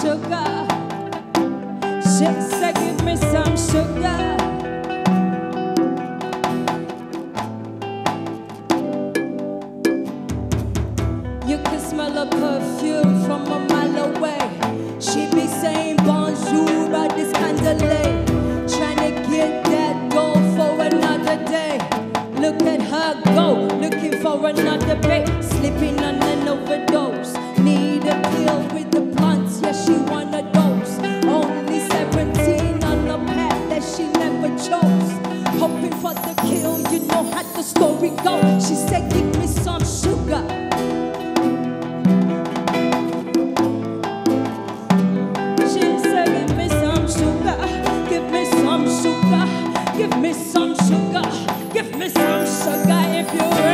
sugar. Said, give me some sugar. Hoping for the kill, you know how the story goes. She said, Give me some sugar. She said, Give me some sugar, give me some sugar, give me some sugar, give me some sugar if you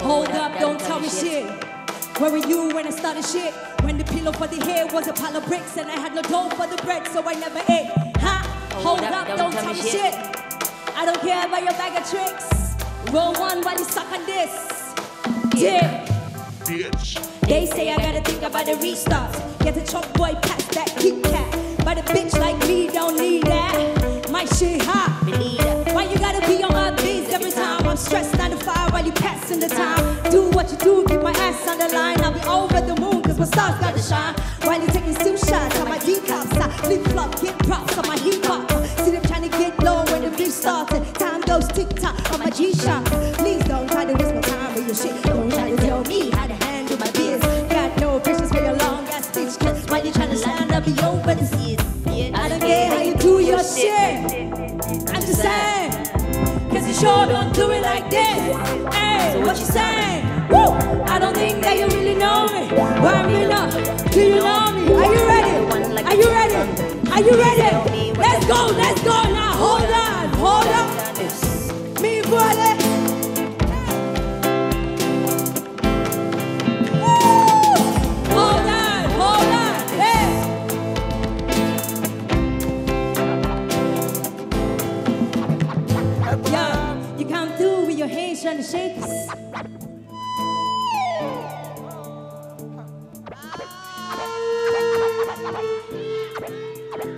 Hold up, don't tell me shit. Where were you when I started shit? When the pillow for the hair was a pile of bricks and I had no dough for the bread, so I never ate. Huh? Hold up, don't tell me shit. I don't care about your bag of tricks. Roll one while you suck on this. Dick. bitch. They say I gotta think about the restart. Get a chop boy past that Kit Kat. But a bitch like what you do, keep my ass on the line. I'll be over the moon, cause my stars gotta shine. While you taking still shots on my decops. I flip flop, get props on my hip hop. See them trying to get low when the beat started. Time goes tick tock on my G shot. Please don't try to waste my time with your shit. Don't try to tell me how to handle my biz. Got no patience for your long ass bitch. Cause while you trying to stand up, be over the seas. I don't care how you do your shit. I'm just saying. Cause you sure don't do it like this. Hey, what you saying? That you really know me. Not? Do you know me? Are you ready? Are you ready? Are you ready? Let's go, let's go now. Hold on, hold on. Me brother. Hold on, hold on. Hey. Yeah, you through with your hands trying to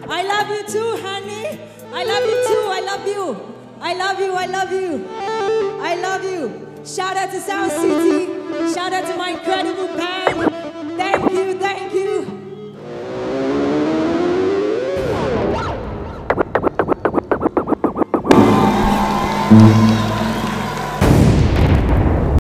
I love you too, honey. I love you too. I love you. I love you. I love you. I love you. Shout out to Soundcity. Shout out to my incredible band. Thank you. Thank you.